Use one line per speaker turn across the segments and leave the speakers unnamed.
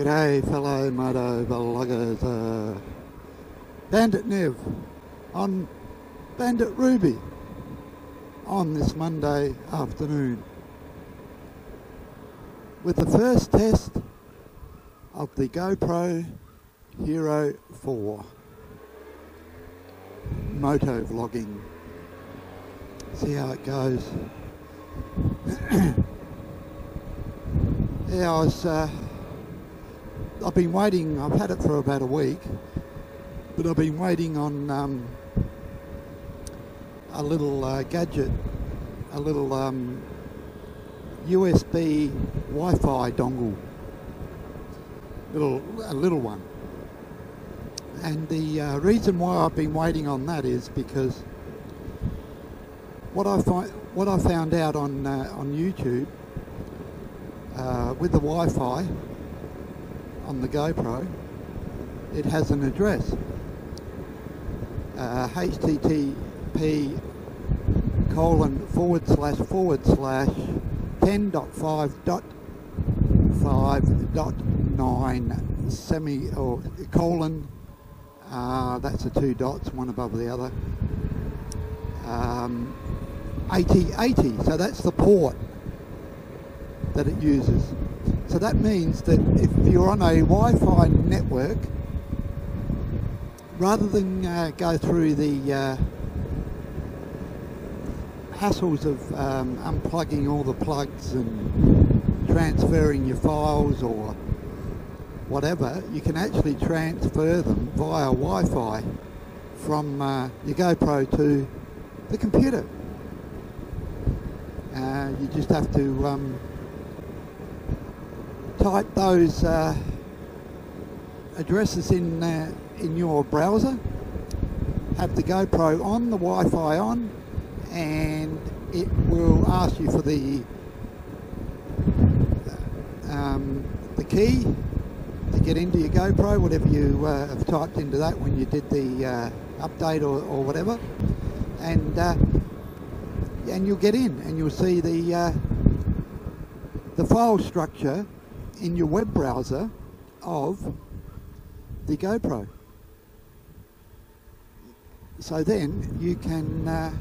G'day fellow moto vloggers, uh, Bandit Nev on Bandit Ruby on this Monday afternoon with the first test of the GoPro Hero 4 moto vlogging. See how it goes. yeah, I was uh, I've been waiting, I've had it for about a week, but I've been waiting on um, a little uh, gadget, a little um, USB Wi-Fi dongle, little, a little one. And the uh, reason why I've been waiting on that is because what I find, what I found out on uh, on YouTube uh, with the Wi-Fi on the GoPro, it has an address. Uh, HTTP colon forward slash forward slash 10.5.5.9 semi or colon uh, that's the two dots one above the other um, 8080 so that's the port that it uses so that means that if you're on a Wi-Fi network, rather than uh, go through the uh, hassles of um, unplugging all the plugs and transferring your files or whatever, you can actually transfer them via Wi-Fi from uh, your GoPro to the computer. Uh, you just have to um, type those uh, addresses in uh, in your browser, have the GoPro on, the Wi-Fi on, and it will ask you for the um, the key to get into your GoPro, whatever you uh, have typed into that when you did the uh, update or, or, whatever, and uh, and you'll get in and you'll see the uh, the file structure in your web browser of the GoPro. So then you can uh,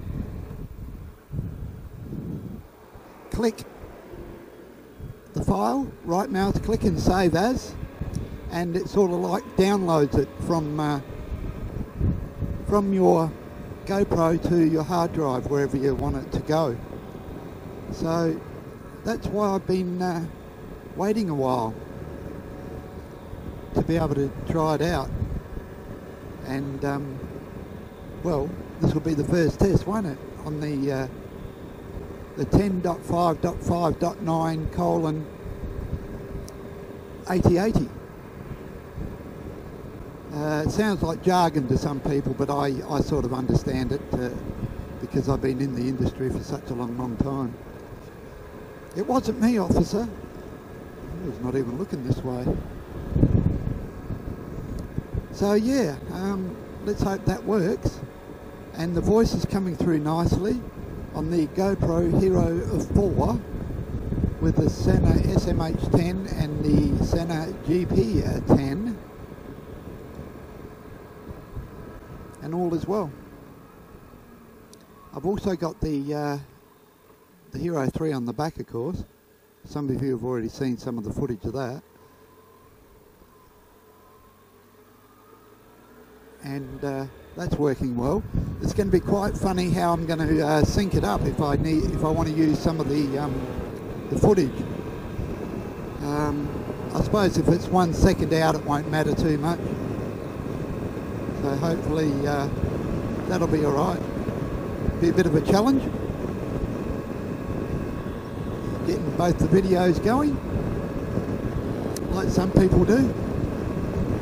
click the file, right mouse click and save as, and it sort of like downloads it from uh, from your GoPro to your hard drive wherever you want it to go. So that's why I've been uh, waiting a while to be able to try it out. And, um, well, this will be the first test, won't it? On the, uh, the 10.5.5.9 colon 8080. Uh, it sounds like jargon to some people, but I, I sort of understand it uh, because I've been in the industry for such a long, long time. It wasn't me, officer. He's not even looking this way. So yeah, um, let's hope that works. And the voice is coming through nicely on the GoPro Hero 4 with the Sena SMH10 and the Sena GP10 and all is well. I've also got the uh, the Hero 3 on the back of course. Some of you have already seen some of the footage of that. And uh, that's working well. It's going to be quite funny how I'm going to uh, sync it up if I need, if I want to use some of the um, the footage. Um, I suppose if it's one second out, it won't matter too much. So hopefully uh, that'll be all right. Be a bit of a challenge both the videos going, like some people do.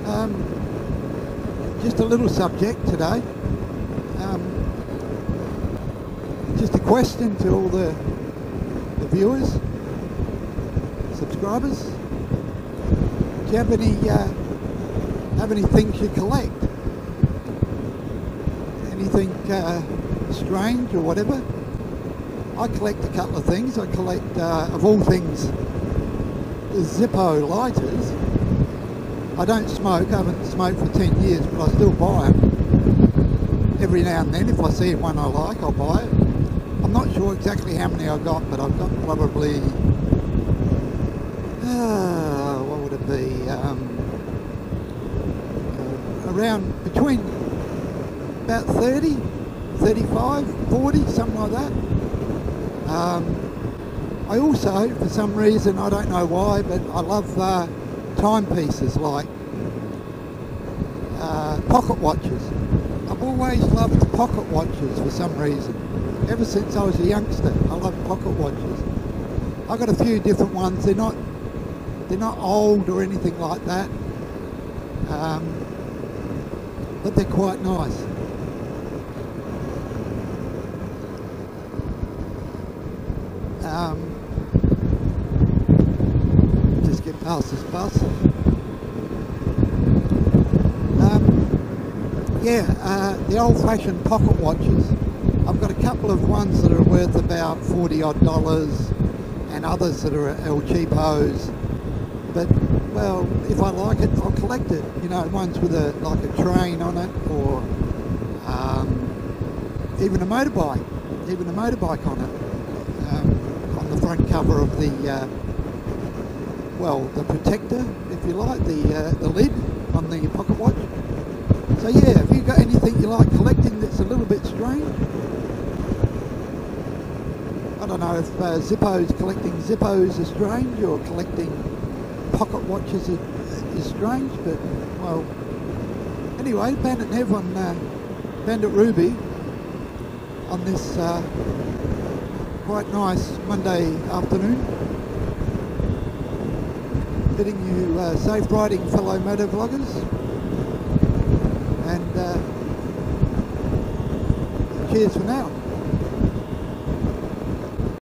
Um, just a little subject today. Um, just a question to all the, the viewers, subscribers. Do you have any uh, have any things you collect? Anything uh, strange or whatever? I collect a couple of things. I collect, uh, of all things, Zippo lighters, I don't smoke. I haven't smoked for 10 years, but I still buy them. Every now and then, if I see one I like, I'll buy it. I'm not sure exactly how many I've got, but I've got probably, uh, what would it be, um, uh, around between about 30, 35, 40, something like that. Um, I also, for some reason, I don't know why, but I love uh, timepieces like uh, pocket watches. I've always loved pocket watches for some reason. Ever since I was a youngster, I love pocket watches. I've got a few different ones. They're not they're not old or anything like that, um, but they're quite nice. Um, just get past this bus. Um, yeah, uh, the old-fashioned pocket watches. I've got a couple of ones that are worth about 40 odd dollars and others that are El Cheapos. But, well, if I like it, I'll collect it. You know, ones with a like a train on it or um, even a motorbike, even a motorbike on it. Front cover of the, uh, well, the protector, if you like, the, uh, the lid on the pocket watch. So yeah, have you've got anything you like collecting that's a little bit strange? I don't know if uh, Zippos collecting Zippos is strange or collecting pocket watches is, is strange, but well, anyway, Bandit Nev on uh, Bandit Ruby on this uh, quite nice Monday afternoon. Bidding you uh, safe riding, fellow motor vloggers, and uh, cheers for now.